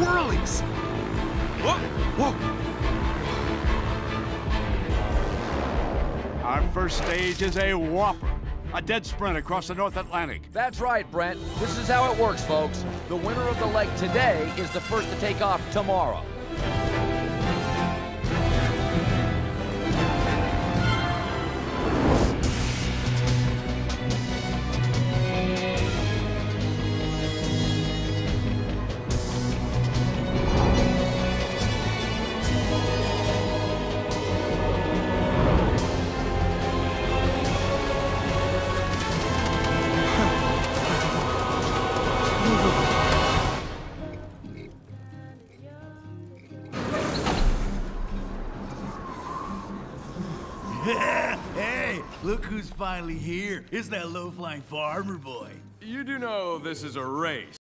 bellies. Whoa, whoa. Our first stage is a whopper. A dead sprint across the North Atlantic. That's right, Brent. This is how it works, folks. The winner of the leg today is the first to take off tomorrow. hey, look who's finally here. It's that low-flying farmer boy. You do know this is a race.